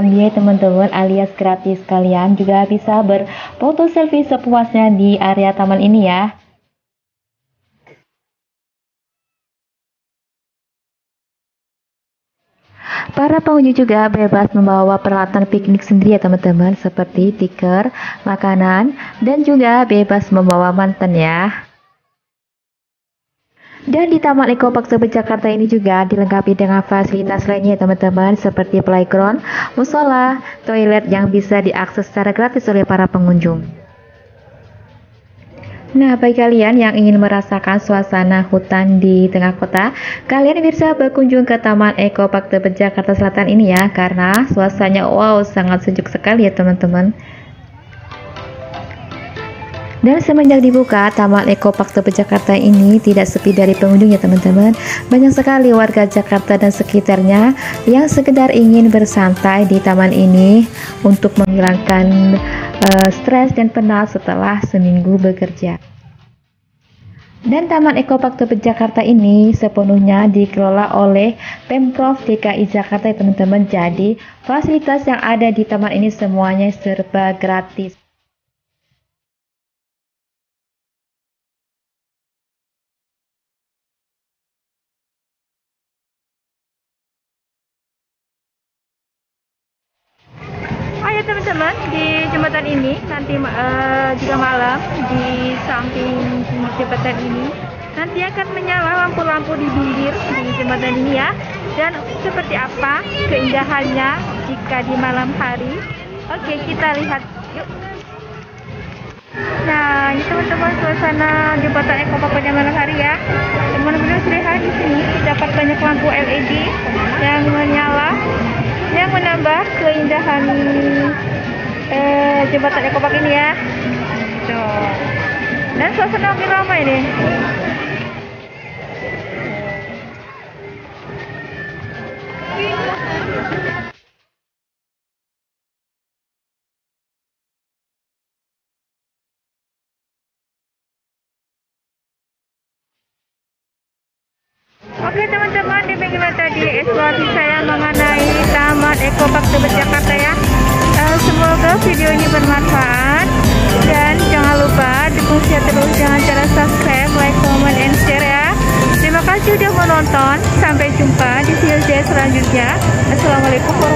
dia teman-teman alias gratis kalian juga bisa berfoto selfie sepuasnya di area taman ini ya Para pengunjung juga bebas membawa peralatan piknik sendiri ya teman-teman seperti tikar, makanan, dan juga bebas membawa mantan ya. Dan di Taman Eko Park Tebet Jakarta ini juga dilengkapi dengan fasilitas lainnya teman-teman seperti playground, musola, toilet yang bisa diakses secara gratis oleh para pengunjung. Nah, bagi kalian yang ingin merasakan suasana hutan di tengah kota, kalian bisa berkunjung ke Taman Eko Park Tebet Jakarta Selatan ini ya, karena suasananya wow sangat sejuk sekali ya teman-teman. Dan semenjak dibuka, Taman Eko Park Jakarta ini tidak sepi dari pengunjung ya teman-teman. Banyak sekali warga Jakarta dan sekitarnya yang sekedar ingin bersantai di taman ini untuk menghilangkan uh, stres dan penat setelah seminggu bekerja. Dan Taman Eko Park Jakarta ini sepenuhnya dikelola oleh Pemprov DKI Jakarta ya teman-teman. Jadi fasilitas yang ada di taman ini semuanya serba gratis. Teman-teman. Di jembatan ini nanti uh, jika malam di samping jembatan ini nanti akan menyala lampu-lampu di bibir di jembatan ini ya. Dan seperti apa keindahannya jika di malam hari? Oke kita lihat yuk. Nah ini teman-teman suasana jembatan Eko pada malam hari ya. Teman-teman lihat di sini dapat banyak lampu LED keindahan eh, jembatan Ekopak ini ya Tuh. dan suasana makin ramai nih Oke teman-teman, demikian tadi eksplorasi saya mengenai Taman menonton. Sampai jumpa di video saya selanjutnya. Assalamualaikum.